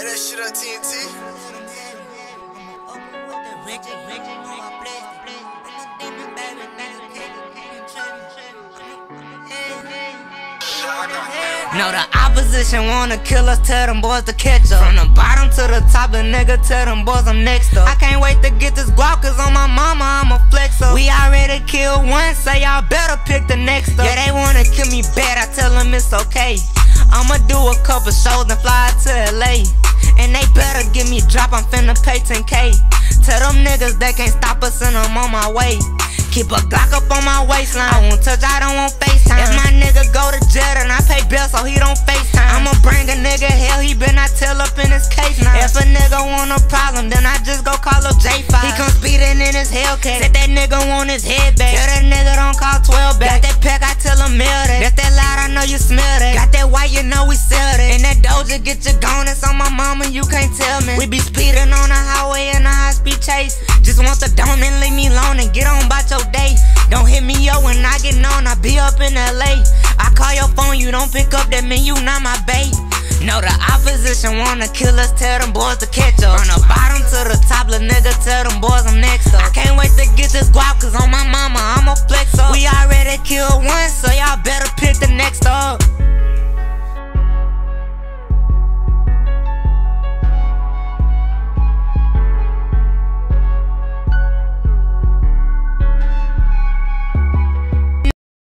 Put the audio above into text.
Like that shit on TNT. No, the opposition wanna kill us, tell them boys to catch up. From the bottom to the top, the nigga tell them boys I'm next up. I can't wait to get this guap, cause on my mama, I'm a flex up. We already killed one, so y'all better pick the next up. Yeah, they wanna kill me bad, I tell them it's okay. I'ma do a couple shows and fly to LA. And they better give me drop, I'm finna pay 10k. Tell them niggas they can't stop us and I'm on my way. Keep a Glock up on my waistline. I won't touch, I don't want FaceTime. If my nigga go to jail, then I pay bail so he don't FaceTime. I'ma bring a nigga hell, he been I tell up in his case now. If a nigga want a problem, then I just go call up J5. He come speeding in his Hellcat. Said that nigga on his head back. Tell that nigga don't know you smell that. Got that white, you know we sell that. And that doja get you gone, it's on my mama, you can't tell me. We be speeding on the highway in a high speed chase. Just want the dome and leave me alone and get on about your day. Don't hit me up when I get on, I be up in LA. I call your phone, you don't pick up, that mean you not my bait. No, the opposition wanna kill us, tell them boys to catch up. From the bottom to the